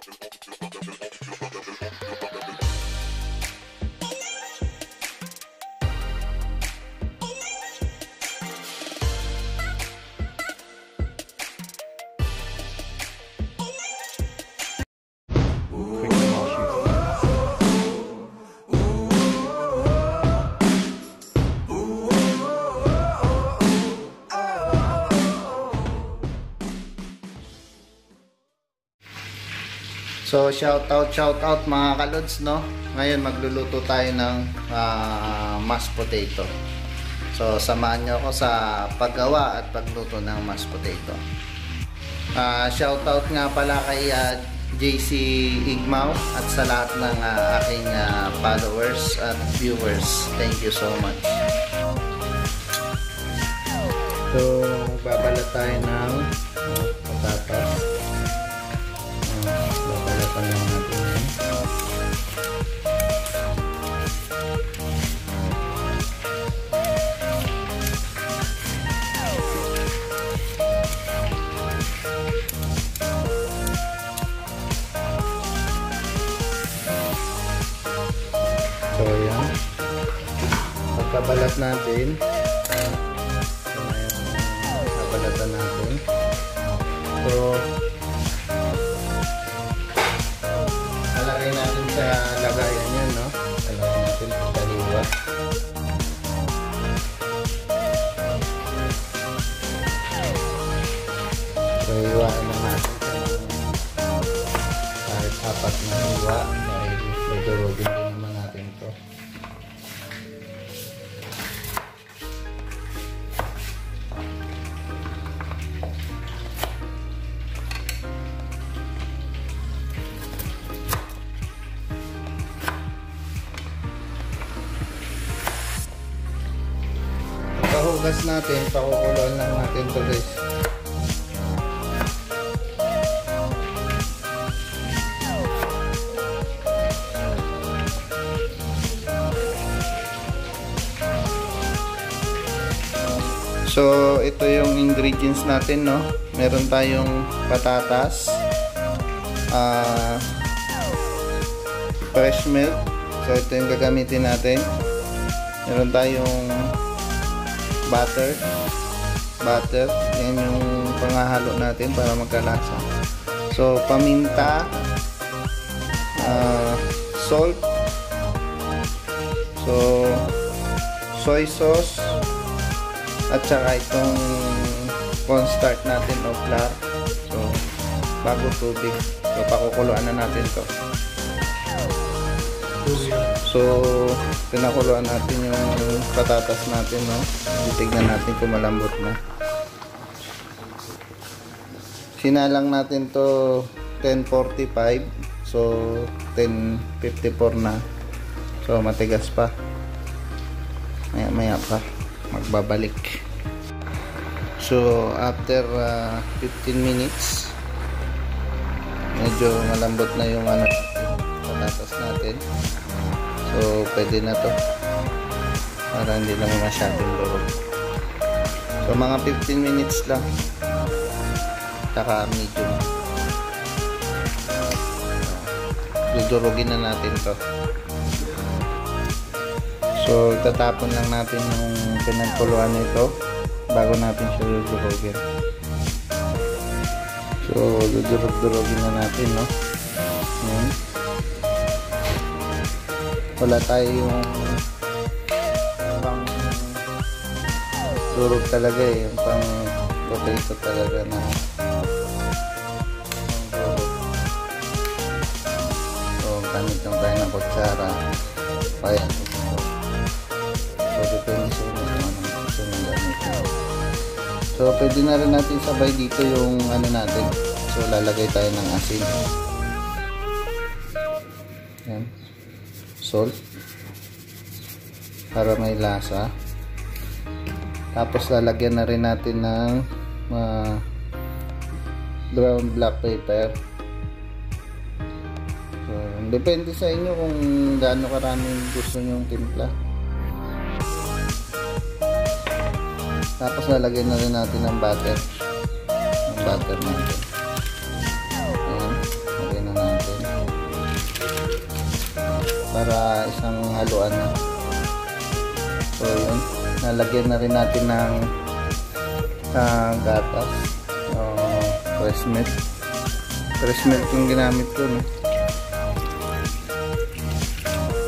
jumping off the So, shout out, shout out mga kalods, no? Ngayon, magluluto tayo ng uh, mashed potato. So, samahan nyo ako sa paggawa at pagluto ng mashed potato. Uh, shout out nga pala kay uh, JC Igmao at sa lahat ng uh, aking uh, followers at viewers. Thank you so much. So, babalat tayo ng uh, patatas. So, yan. Pagkabalat natin, so, ngayon, babalatan natin. So, lalagay natin sa lagayan yan, no? Lalagay natin sa liwa. So, iwaan na natin kahit apat na iwa dahil nagdurugin din Pahugas natin, pakukuluan lang natin to guys. So, ito yung ingredients natin, no? Meron tayong patatas, uh, fresh milk. So, ito yung gagamitin natin. Meron tayong butter. Butter. Yan yung pangahalo natin para magkalasa. So, paminta, uh, salt, so, soy sauce, at saka itong cornstarch natin o flour so bago tubig so pakukuluan na natin to so pinakuluan natin yung patatas natin no? Titignan natin kung malambot na. Sinalang natin to 1045 so 1054 na. So matigas pa. Maya maya pa. Magbabalik. So after uh, 15 minutes medyo malambot na yung ano patatas natin so pwede na to. Para hindi naman masyadong loob. So mga 15 minutes lang. Saka medium. Dudurugin na natin to. So, tatapon lang natin yung pinagkuluan nito bago natin siya dudurugin. So, dudurug-durugin na natin, no? Wala tayong pang durog talaga eh. Yung pang potato talaga na So, gamit lang tayo ng kutsara. Ayan. So, depende sa inyo. So, pwede na rin natin sabay dito yung ano natin. So, lalagay tayo ng asin. Yan. Salt. Para may lasa. Tapos, lalagyan na rin natin ng uh, brown black pepper. So, depende sa inyo kung gaano karaming gusto nyong timpla. Tapos lalagyan na rin natin ng butter. Ng butter natin. Para isang haluan na. So, yun. Nalagyan na rin natin ng uh, gatas. Uh, fresh milk. Fresh milk yung ginamit ko, no?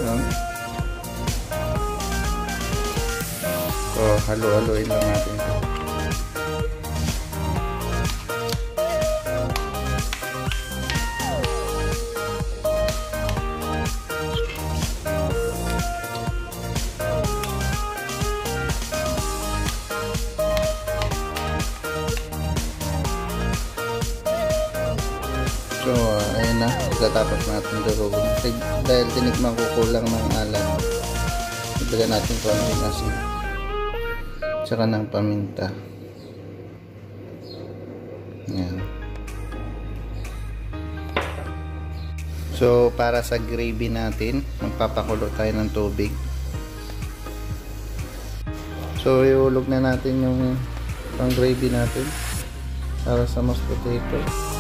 Yun. So, halo-haloin lang natin ito. So, ayun na. Pagkatapos natin durugin. Dahil tinikman ko kulang ng alat. Ibigyan natin konting asin. Tsaka ng paminta. Ayan. So, para sa gravy natin, magpapakulo tayo ng tubig. So, iulog na natin yung pang gravy natin para sa mashed potato.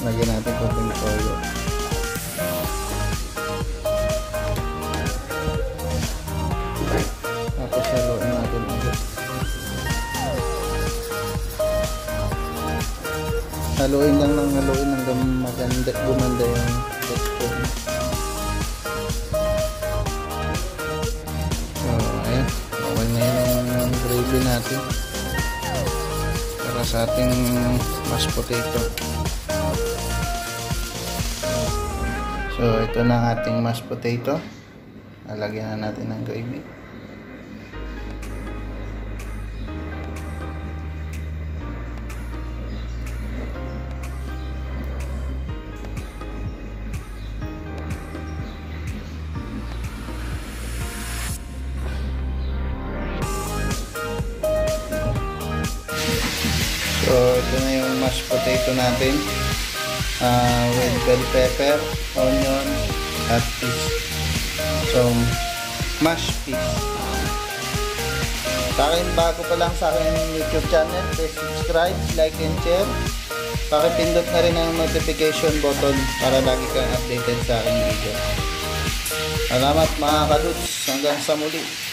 Lagyan natin konting toyo. Tapos haluin natin ulit. Haluin lang ng haluin hanggang maganda, gumanda yung texture. So, ayan. Okay na yun yung gravy natin. Para sa ating mashed potato. So, ito na ang ating mashed potato. Lalagyan na natin ng gravy. So, ito na yung mashed potato natin. Uh, with bell pepper, onion, at peas. So, mashed peas. Sa akin, bago pa lang sa akin YouTube channel, please subscribe, like, and share. Pakipindot na rin ang notification button para lagi kang updated sa aking video. Salamat mga kadudes. Hanggang sa muli.